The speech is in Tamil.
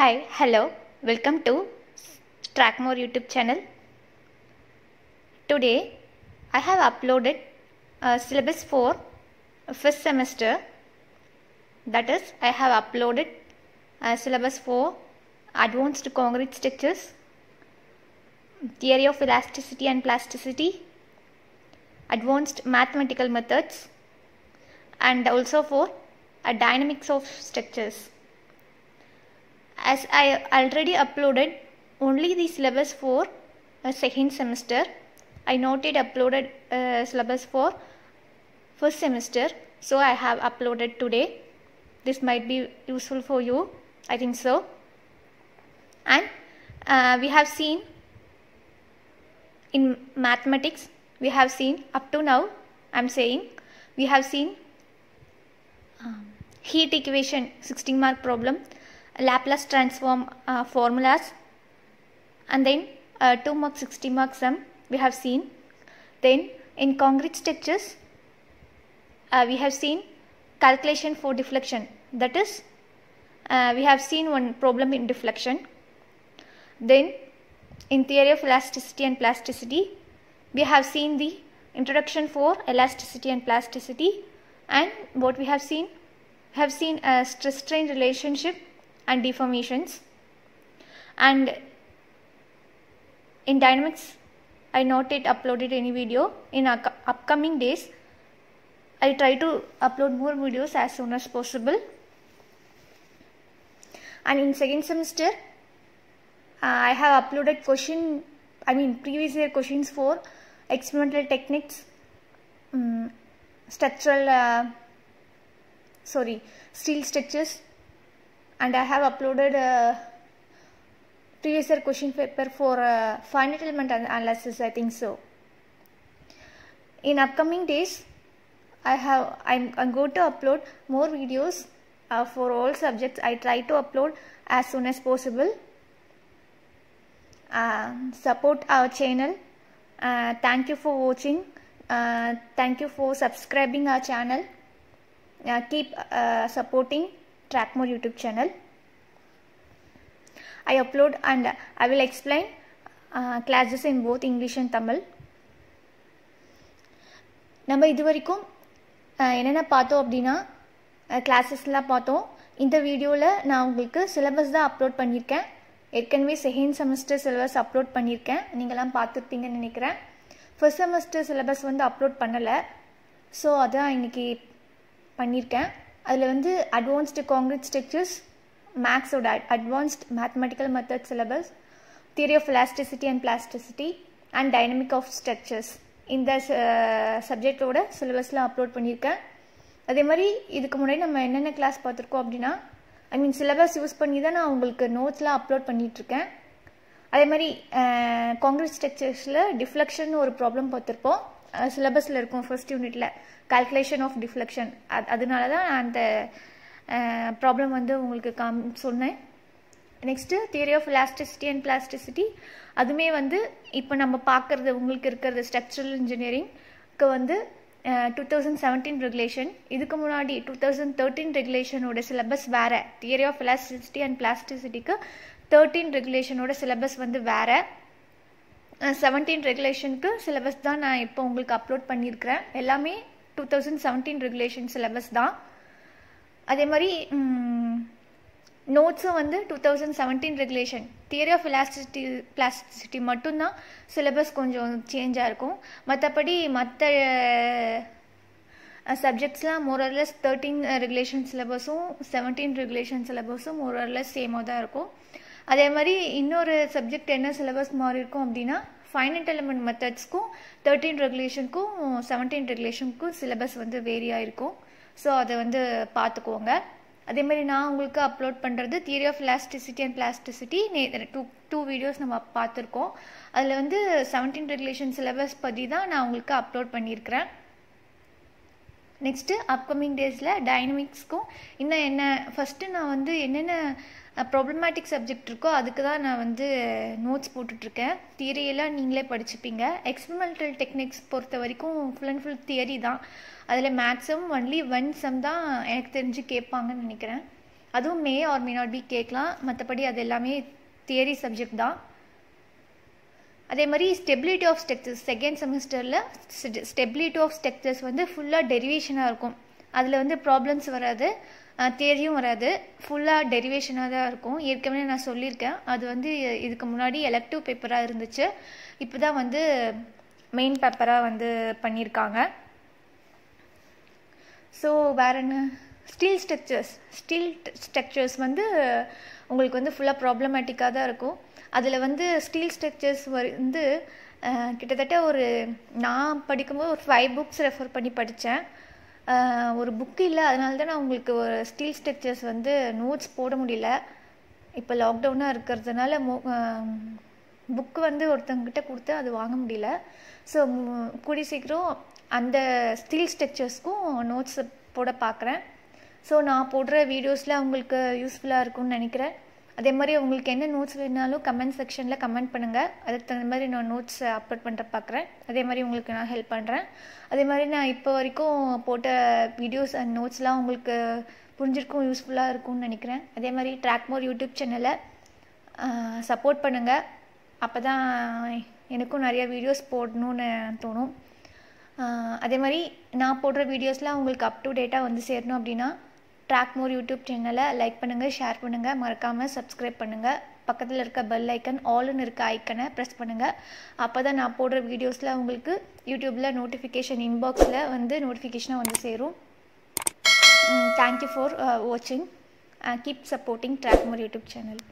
Hi, hello, welcome to Trackmore YouTube channel. Today I have uploaded uh, syllabus for first semester. That is, I have uploaded uh, syllabus for advanced concrete structures, theory of elasticity and plasticity, advanced mathematical methods, and also for uh, dynamics of structures as I already uploaded only the syllabus for uh, second semester I noted uploaded uh, syllabus for first semester. So I have uploaded today. This might be useful for you I think so. And uh, we have seen in mathematics we have seen up to now I'm saying we have seen um, heat equation 16 mark problem Laplace transform uh, formulas. And then uh, 2 mark 60 mark sum we have seen. Then in concrete structures uh, we have seen calculation for deflection. That is uh, we have seen one problem in deflection. Then in theory of elasticity and plasticity we have seen the introduction for elasticity and plasticity. And what we have seen? Have seen a stress strain relationship and deformations. And in dynamics I not yet uploaded any video. In upcoming days I try to upload more videos as soon as possible. And in second semester uh, I have uploaded question I mean previous year questions for experimental techniques um, structural uh, sorry steel structures and I have uploaded a previous year question paper for uh, finite element analysis I think so. In upcoming days I have I'm, I'm going to upload more videos uh, for all subjects. I try to upload as soon as possible. Uh, support our channel. Uh, thank you for watching. Uh, thank you for subscribing our channel. Uh, keep uh, supporting Trackmore YouTube channel. I upload and I will explain uh, classes in both English and Tamil. நம்ம இது வரைக்கும் uh, என்னென்ன பார்த்தோம் அப்படின்னா uh, கிளாஸஸ்லாம் பார்த்தோம். இந்த வீடியோவில் நான் உங்களுக்கு சிலபஸ் தான் அப்லோட் பண்ணியிருக்கேன். ஏற்கனவே செகண்ட் செமஸ்டர் சிலபஸ் அப்லோட் பண்ணியிருக்கேன். நீங்களாம் பார்த்துருப்பீங்கன்னு நினைக்கிறேன். ஃபர்ஸ்ட் செமஸ்டர் சிலபஸ் வந்து அப்லோட் பண்ணலை. ஸோ அதான் இன்றைக்கி பண்ணியிருக்கேன். அதில் வந்து advanced concrete structures மேக்ஸோட advanced mathematical method syllabus theory of elasticity and plasticity and dynamic of structures இந்த சப்ஜெக்டோட சிலபஸ்லாம் அப்லோட் பண்ணியிருக்கேன். அதே மாதிரி இதுக்கு முன்னாடி நம்ம என்னென்ன கிளாஸ் பார்த்துருக்கோம் அப்படின்னா ஐ மீன் சிலபஸ் யூஸ் பண்ணி தான் நான் உங்களுக்கு நோட்ஸ்லாம் அப்லோட் பண்ணிகிட்ருக்கேன் அதே மாதிரி காங்கிரீட் ஸ்ட்ரக்சர்ஸில் டிஃப்ளெக்ஷன் ஒரு ப்ராப்ளம் பார்த்துருப்போம். சிலபஸில் இருக்கும் ஃபர்ஸ்ட் யூனிட்டில் கால்குலேஷன் ஆஃப் டிஃப்ளெக்ஷன் அது அதனால தான் நான் அந்த ப்ராப்ளம் வந்து உங்களுக்கு காம் சொன்னேன். Next theory of elasticity and plasticity அதுவுமே வந்து இப்போ நம்ம பார்க்குறது உங்களுக்கு இருக்கிறது ஸ்ட்ரக்சரல் இன்ஜினியரிங்க்கு வந்து டூ தௌசண்ட் செவன்டீன் ரெகுலேஷன் இதுக்கு முன்னாடி டூ தௌசண்ட் தேர்ட்டீன் ரெகுலேஷனோட சிலபஸ் வேறு. தியரி ஆஃப் எலாஸ்டிசிட்டி அண்ட் பிளாஸ்டிசிட்டிக்கு தேர்ட்டீன் ரெகுலேஷனோட சிலபஸ் வந்து வேறு. செவன்டீன் ரெகுலேஷனுக்கு சிலபஸ் தான் நான் இப்போ உங்களுக்கு அப்லோட் பண்ணியிருக்கிறேன். எல்லாமே two thousand seventeen regulation syllabus தான். அதே மாதிரி நோட்ஸும் வந்து two thousand seventeen regulation theory of elasticity plasticity மட்டும்தான் சிலபஸ் கொஞ்சம் சேஞ்சாக இருக்கும். மற்றபடி மற்ற சப்ஜெக்ட்ஸ்லாம் more or less thirteen regulation சிலபஸும் seventeen regulation சிலபஸும் மோரர்லெஸ் சேமாக தான் இருக்கும். அதே மாதிரி இன்னொரு சப்ஜெக்ட் என்ன சிலபஸ் மாதிரி இருக்கும் அப்படின்னா ஃபைனட் எலிமெண்ட் மெத்தட்ஸ்க்கும் தேர்ட்டீன் ரெகுலேஷனுக்கும் செவன்டீன் ரெகுலேஷனுக்கும் சிலபஸ் வந்து வேரியாக இருக்கும் ஸோ அதை வந்து பார்த்துக்கோங்க. அதே மாதிரி நான் உங்களுக்கு அப்லோட் பண்ணுறது theory of elasticity and plasticity two two videos நம்ம பார்த்துருக்கோம். அதில் வந்து செவன்டீன் ரெகுலேஷன் சிலபஸ் பற்றி தான் நான் உங்களுக்கு அப்லோட் பண்ணியிருக்கிறேன். நெக்ஸ்ட்டு அப்கமிங் டேஸில் டைனமிக்ஸ்க்கும் இன்னும் என்ன ஃபஸ்ட்டு நான் வந்து என்னென்ன ப்ராப்ளமேட்டிக் சப்ஜெக்ட் இருக்கோ அதுக்கு தான் நான் வந்து நோட்ஸ் போட்டுட்ருக்கேன். தியரியெல்லாம் நீங்களே படிச்சுப்பீங்க. எக்ஸ்பெரிமெண்டல் டெக்னிக்ஸ் பொறுத்த வரைக்கும் ஃபுல் அண்ட் ஃபுல் தியரி தான். அதில் மேக்ஸும் ஒன்லி ஒன் சம் தான் எனக்கு தெரிஞ்சு கேட்பாங்கன்னு நினைக்கிறேன். அதுவும் may or may not be கேட்கலாம். மற்றபடி அது எல்லாமே தியரி சப்ஜெக்ட் தான். அதே மாதிரி ஸ்டெபிலிட்டி ஆஃப் ஸ்ட்ரக்சர்ஸ் செகண்ட் செமஸ்டரில் ஸ்டெபிலிட்டி ஆஃப் ஸ்ட்ரக்சர்ஸ் வந்து ஃபுல்லாக டெரிவேஷனாக இருக்கும். அதில் வந்து ப்ராப்ளம்ஸ் வராது. தேரியும் வராது. ஃபுல்லாக டெரிவேஷனாக தான் இருக்கும். ஏற்கனவே நான் சொல்லியிருக்கேன். அது வந்து இதுக்கு முன்னாடி எலக்டிவ் பேப்பராக இருந்துச்சு. இப்போ தான் வந்து மெயின் பேப்பராக வந்து பண்ணியிருக்காங்க. ஸோ வேற என்ன? ஸ்டீல் ஸ்ட்ரக்சர்ஸ் ஸ்டீல் ஸ்ட்ரக்சர்ஸ் வந்து உங்களுக்கு வந்து ஃபுல்லாக ப்ராப்ளமேட்டிக்காக தான் இருக்கும். அதில் வந்து ஸ்டீல் ஸ்ட்ரக்சர்ஸ் வந்து கிட்டத்தட்ட ஒரு நான் படிக்கும்போது ஒரு ஃபைவ் புக்ஸ் ரெஃபர் பண்ணி படித்தேன் ஒரு புக்கு இல்லை அதனால தான் நான் உங்களுக்கு ஒரு ஸ்டீல் ஸ்ட்ரக்சர்ஸ் வந்து நோட்ஸ் போட முடியல. இப்போ லாக்டவுனாக இருக்கிறதுனால மோ புக்கு வந்து ஒருத்தங்கிட்ட கொடுத்து அது வாங்க முடியல. ஸோ கூடி சீக்கிரம் அந்த ஸ்டீல் ஸ்ட்ரக்சர்ஸ்க்கும் நோட்ஸ் போட பார்க்குறேன் ஸோ நான் போடுற வீடியோஸில் உங்களுக்கு யூஸ்ஃபுல்லாக இருக்கும்னு நினைக்கிறேன். அதே மாதிரி உங்களுக்கு என்ன நோட்ஸ் வேணாலும் கமெண்ட் செக்ஷனில் கமெண்ட் பண்ணுங்கள் அதுக்கு தகுந்த மாதிரி நான் நோட்ஸ் அப்லோட் பண்ணுற பார்க்குறேன் அதே மாதிரி உங்களுக்கு நான் ஹெல்ப் பண்ணுறேன் அதே மாதிரி நான் இப்போ வரைக்கும் போட்ட வீடியோஸ் அண்ட் நோட்ஸ்லாம் உங்களுக்கு புரிஞ்சிருக்கும் யூஸ்ஃபுல்லாக இருக்கும்னு நினைக்கிறேன். அதே மாதிரி ட்ராக்மோர் யூடியூப் சேனலை சப்போர்ட் பண்ணுங்கள் அப்போ தான் எனக்கும் நிறைய வீடியோஸ் போடணும்னு தோணும். அதே மாதிரி நான் போடுற வீடியோஸ்லாம் உங்களுக்கு அப் டு டேட்டாக வந்து சேரணும் அப்படின்னா ட்ராக் மோர் யூடியூப் சேனலை லைக் பண்ணுங்கள் ஷேர் பண்ணுங்கள் மறக்காமல் சப்ஸ்கிரைப் பண்ணுங்கள் பக்கத்தில் இருக்க பெல் ஐக்கன் ஆல்னு இருக்க ஐக்கனை ப்ரெஸ் பண்ணுங்கள் அப்போ தான் நான் போடுற வீடியோஸில் உங்களுக்கு யூடியூப்பில் நோட்டிஃபிகேஷன் இன்பாக்ஸில் வந்து நோட்டிஃபிகேஷனாக வந்து சேரும். தேங்க்யூ ஃபார் வாட்சிங் keep supporting track more YouTube channel